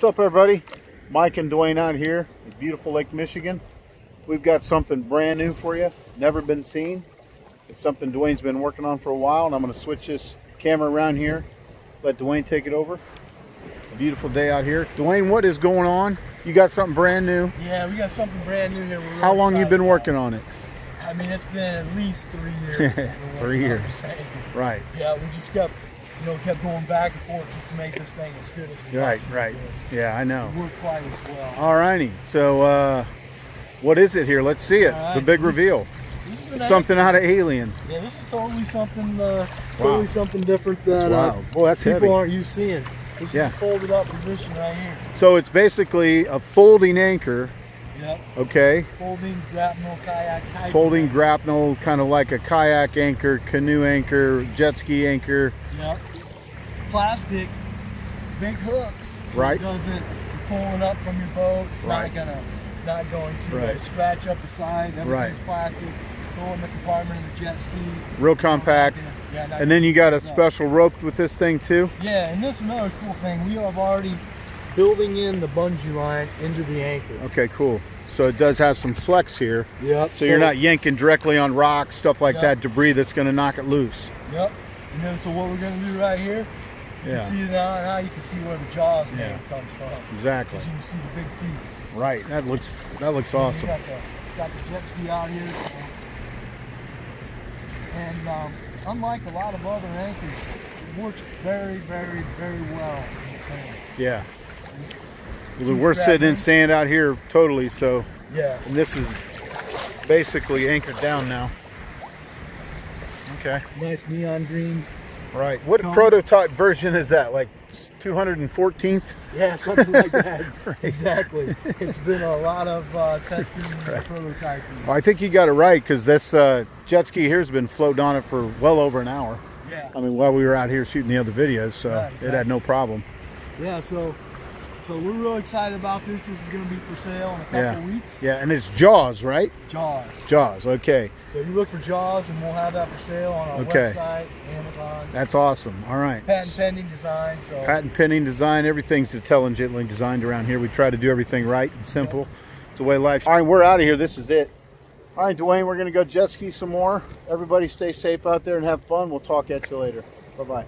What's up everybody? Mike and Dwayne out here in beautiful Lake Michigan. We've got something brand new for you, never been seen. It's something Dwayne's been working on for a while and I'm going to switch this camera around here, let Dwayne take it over. A beautiful day out here. Dwayne, what is going on? You got something brand new? Yeah, we got something brand new here. How long you been working on it? I mean, it's been at least three years. three years. Right. Yeah, we just got you know, kept going back and forth just to make this thing as good as we Right, right. Yeah, I know. It worked quite as well. All righty. So, uh, what is it here? Let's see it. Right, the big this, reveal. This it's something out of Alien. Yeah, this is totally something, uh, totally something different that wow. uh, Boy, that's people heavy. aren't used seeing. This yeah. is a folded up position right here. So it's basically a folding anchor. Yep. Okay. Folding grapnel kayak. Folding grapnel, kind of like a kayak anchor, canoe anchor, jet ski anchor. Yep plastic big hooks. So right. It doesn't pulling up from your boat. It's right. not gonna not going to uh, right. uh, scratch up the side. Everything's right. plastic. Go in the compartment of the jet ski. Real compact. Yeah, and then you got a special rope with this thing too. Yeah, and this is another cool thing. We have already building in the bungee line into the anchor. Okay, cool. So it does have some flex here. Yep. So, so you're not yanking directly on rocks, stuff like yep. that, debris that's going to knock it loose. Yep. And then so what we're going to do right here yeah. can see now, now you can see where the jaws yeah. name comes from. Exactly. You can see the big teeth. Right. That looks that looks awesome. Got the, got the jet ski out here. And um, unlike a lot of other anchors, it works very, very, very well in the sand. Yeah. Well, we're sitting in sand out here totally, so yeah. And this is basically anchored down now. Okay. Nice neon green Right. What cone. prototype version is that? Like 214th? Yeah, something like that. right. Exactly. It's been a lot of uh, testing and right. prototyping. Well, I think you got it right because this uh, jet ski here has been floating on it for well over an hour. Yeah. I mean, while we were out here shooting the other videos, so right, exactly. it had no problem. Yeah, so so we're real excited about this. This is going to be for sale in a couple yeah. of weeks. Yeah, and it's Jaws, right? Jaws. Jaws, okay. So you look for Jaws, and we'll have that for sale on our okay. website, Amazon. That's awesome. All right. Patent pending design. So. Patent pending design. Everything's intelligently designed around here. We try to do everything right and simple. It's the way life. All right, we're out of here. This is it. All right, Dwayne, we're going to go jet ski some more. Everybody stay safe out there and have fun. We'll talk at you later. Bye-bye.